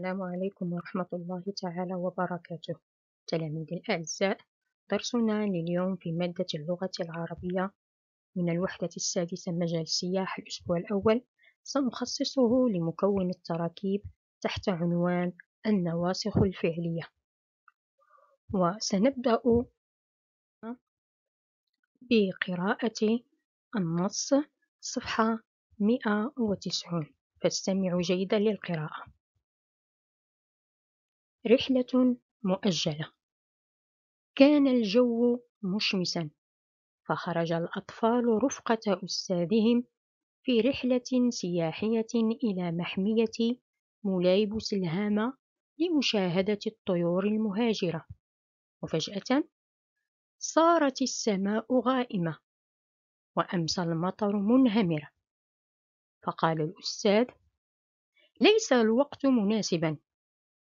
السلام عليكم ورحمة الله تعالى وبركاته. تلاميذي الأعزاء درسنا لليوم في مادة اللغة العربية. من الوحدة السادسة مجال السياح الأسبوع الأول. سنخصصه لمكون التراكيب تحت عنوان النواسخ الفعلية. وسنبدأ بقراءة النص صفحة 190 فاستمعوا جيدا للقراءة. رحلة مؤجلة. كان الجو مشمسا فخرج الأطفال رفقة أستاذهم في رحلة سياحية إلى محمية مولاي بوسلهامة لمشاهدة الطيور المهاجرة. وفجأة صارت السماء غائمة وأمسى المطر منهمرا فقال الأستاذ ليس الوقت مناسبا.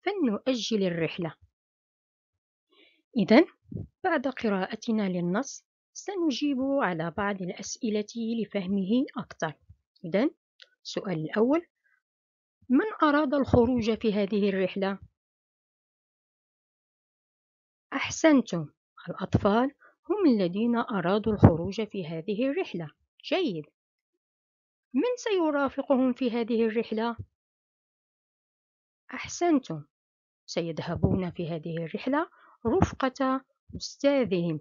فلنؤجل الرحلة إذا بعد قراءتنا للنص سنجيب على بعض الأسئلة لفهمه أكثر إذا السؤال الأول من أراد الخروج في هذه الرحلة؟ أحسنتم الأطفال هم الذين أرادوا الخروج في هذه الرحلة جيد من سيرافقهم في هذه الرحلة؟ أحسنتم سيذهبون في هذه الرحلة رفقة أستاذهم.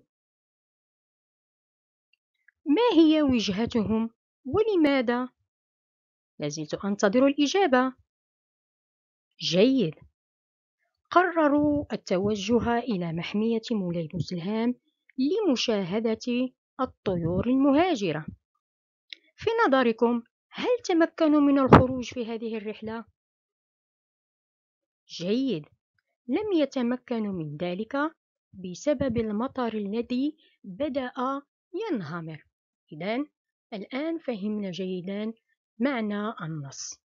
ما هي وجهتهم ولماذا؟ لازلت أنتظر الإجابة. جيد. قرروا التوجه إلى محمية مولاي بوسلهام لمشاهدة الطيور المهاجرة. في نظركم هل تمكنوا من الخروج في هذه الرحلة؟ جيد. لم يتمكنوا من ذلك بسبب المطر الذي بدأ ينهمر. إذا الآن فهمنا جيدا معنى النص.